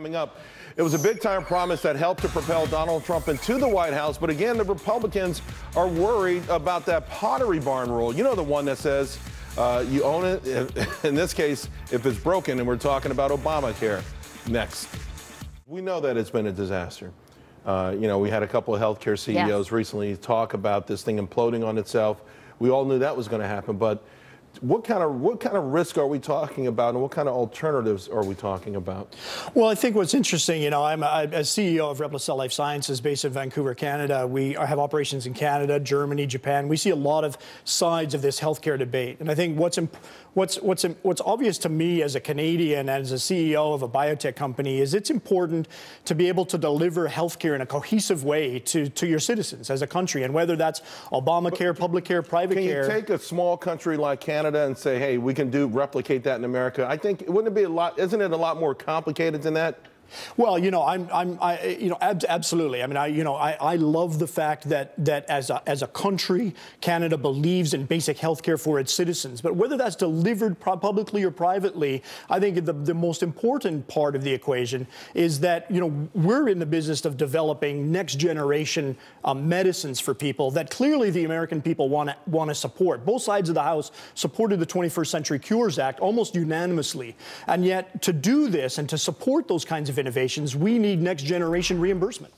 Coming up, it was a big time promise that helped to propel Donald Trump into the White House. But again, the Republicans are worried about that pottery barn rule. You know, the one that says uh, you own it, in this case, if it's broken, and we're talking about Obamacare. Next. We know that it's been a disaster. Uh, you know, we had a couple of healthcare CEOs yes. recently talk about this thing imploding on itself. We all knew that was going to happen, but what kind of what kind of risk are we talking about, and what kind of alternatives are we talking about? Well, I think what's interesting, you know, I'm a, as CEO of RepliCel Life Sciences, based in Vancouver, Canada. We have operations in Canada, Germany, Japan. We see a lot of sides of this healthcare debate, and I think what's imp- what's what's what's obvious to me as a Canadian, as a CEO of a biotech company, is it's important to be able to deliver healthcare in a cohesive way to to your citizens as a country, and whether that's Obamacare, public care, private can care. Can you take a small country like Canada and say, hey, we can do replicate that in America? I think wouldn't it be a lot? Isn't it a lot more complicated than that? Well, you know, I'm, I'm, I, you know, ab- absolutely. I mean, I, you know, I, I love the fact that that as a as a country, Canada believes in basic health care for its citizens. But whether that's delivered publicly or privately, I think the the most important part of the equation is that you know we're in the business of developing next generation um, medicines for people that clearly the American people want to want to support. Both sides of the House supported the 21st Century Cures Act almost unanimously, and yet to do this and to support those kinds of innovations, we need next generation reimbursement.